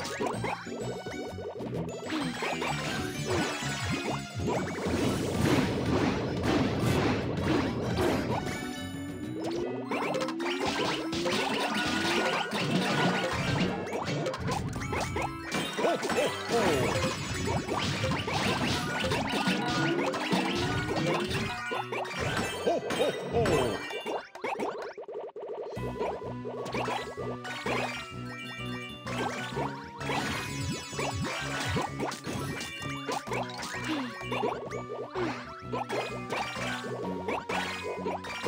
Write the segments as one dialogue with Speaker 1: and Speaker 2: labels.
Speaker 1: Oh!
Speaker 2: Thank you.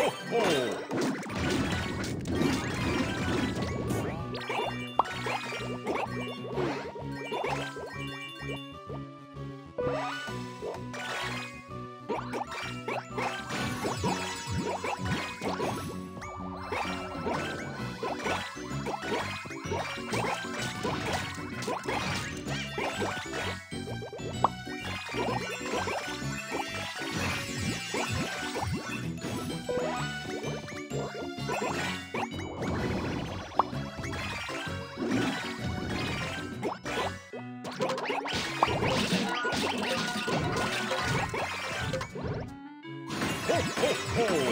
Speaker 2: ho, ho.
Speaker 1: hole.